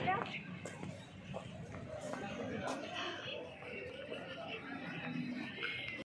arkadaşlar.